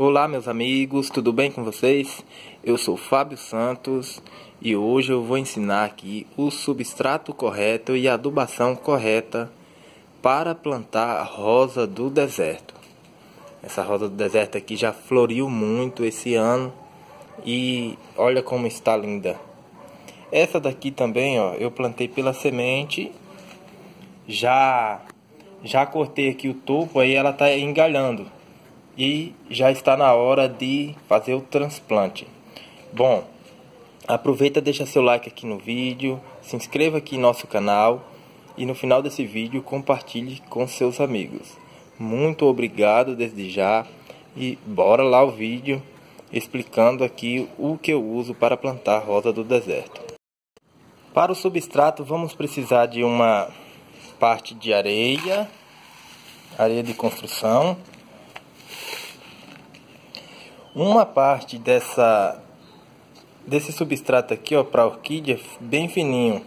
Olá meus amigos, tudo bem com vocês? Eu sou Fábio Santos e hoje eu vou ensinar aqui o substrato correto e adubação correta para plantar a rosa do deserto. Essa rosa do deserto aqui já floriu muito esse ano e olha como está linda. Essa daqui também, ó, eu plantei pela semente, já já cortei aqui o topo, aí ela está engalhando e já está na hora de fazer o transplante. Bom, aproveita, deixa seu like aqui no vídeo, se inscreva aqui no nosso canal e no final desse vídeo compartilhe com seus amigos. Muito obrigado desde já e bora lá o vídeo explicando aqui o que eu uso para plantar rosa do deserto. Para o substrato vamos precisar de uma parte de areia, areia de construção, uma parte dessa desse substrato aqui, ó, para orquídea, bem fininho.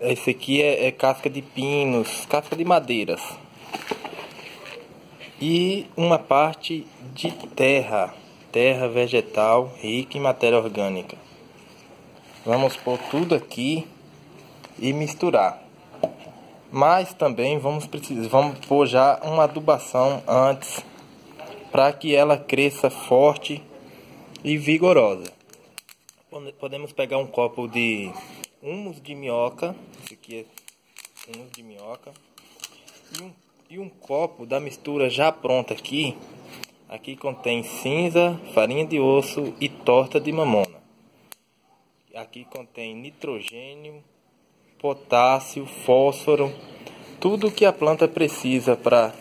Esse aqui é, é, casca de pinos, casca de madeiras. E uma parte de terra, terra vegetal rica em matéria orgânica. Vamos pôr tudo aqui e misturar. Mas também vamos precisar, vamos pôr já uma adubação antes para que ela cresça forte e vigorosa. Podemos pegar um copo de humus de minhoca, esse aqui é humus de minhoca, e um, e um copo da mistura já pronta aqui. Aqui contém cinza, farinha de osso e torta de mamona. Aqui contém nitrogênio, potássio, fósforo, tudo que a planta precisa para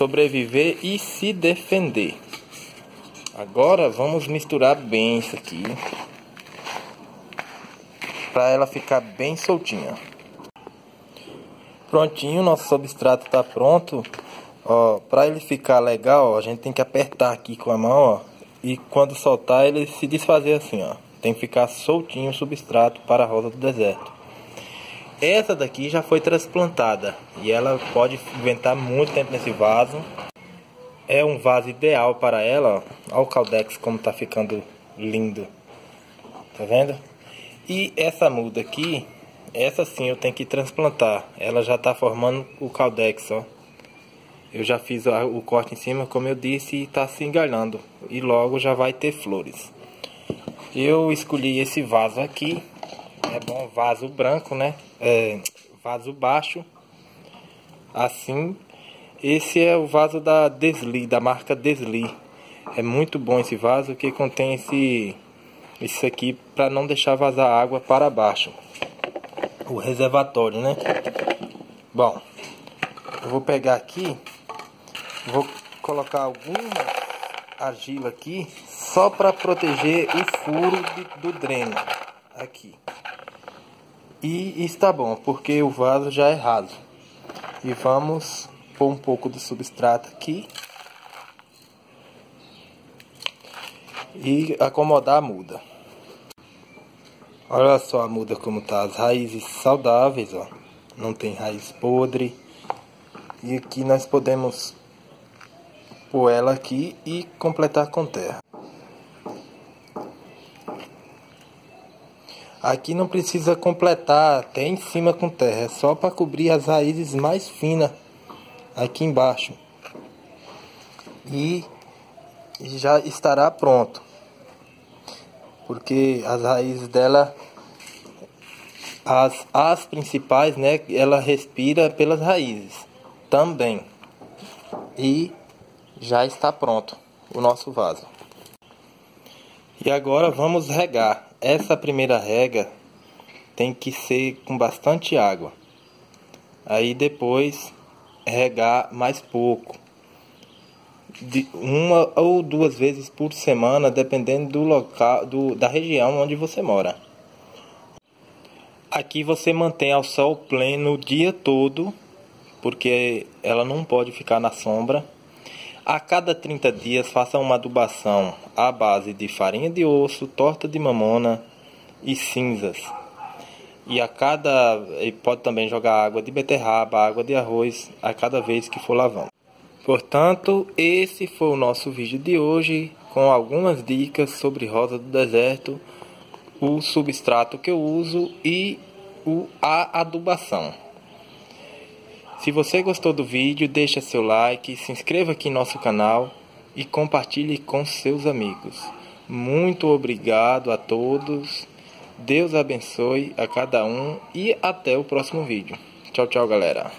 sobreviver e se defender. Agora vamos misturar bem isso aqui para ela ficar bem soltinha. Prontinho, nosso substrato está pronto. Ó, para ele ficar legal, ó, a gente tem que apertar aqui com a mão, ó, e quando soltar ele se desfazer assim, ó. Tem que ficar soltinho o substrato para a rosa do deserto. Essa daqui já foi transplantada e ela pode inventar muito tempo nesse vaso. É um vaso ideal para ela. Olha o caldex como tá ficando lindo. Tá vendo? E essa muda aqui, essa sim eu tenho que transplantar. Ela já tá formando o caldex, ó. Eu já fiz o corte em cima, como eu disse, e tá se engalhando. E logo já vai ter flores. Eu escolhi esse vaso aqui bom vaso branco, né? É, vaso baixo. Assim. Esse é o vaso da Desli, da marca Desli. É muito bom esse vaso que contém esse isso aqui para não deixar vazar água para baixo. O reservatório, né? Bom, eu vou pegar aqui, vou colocar alguma argila aqui só para proteger o furo de, do dreno aqui. E está bom, porque o vaso já é raso. E vamos pôr um pouco do substrato aqui. E acomodar a muda. Olha só a muda como tá, as raízes saudáveis, ó. Não tem raiz podre. E aqui nós podemos pôr ela aqui e completar com terra. Aqui não precisa completar até em cima com terra, é só para cobrir as raízes mais finas aqui embaixo. E já estará pronto. Porque as raízes dela as, as principais, né, ela respira pelas raízes também. E já está pronto o nosso vaso. E agora vamos regar essa primeira rega tem que ser com bastante água. Aí depois regar mais pouco. De uma ou duas vezes por semana, dependendo do local, do, da região onde você mora. Aqui você mantém ao sol pleno o dia todo, porque ela não pode ficar na sombra. A cada 30 dias faça uma adubação à base de farinha de osso, torta de mamona e cinzas. E a cada e pode também jogar água de beterraba, água de arroz a cada vez que for lavando. Portanto, esse foi o nosso vídeo de hoje com algumas dicas sobre rosa do deserto, o substrato que eu uso e o, a adubação. Se você gostou do vídeo, deixa seu like, se inscreva aqui no nosso canal e compartilhe com seus amigos. Muito obrigado a todos. Deus abençoe a cada um e até o próximo vídeo. Tchau, tchau, galera.